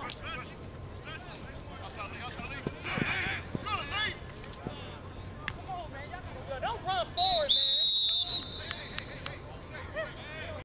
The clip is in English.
Watch, watch.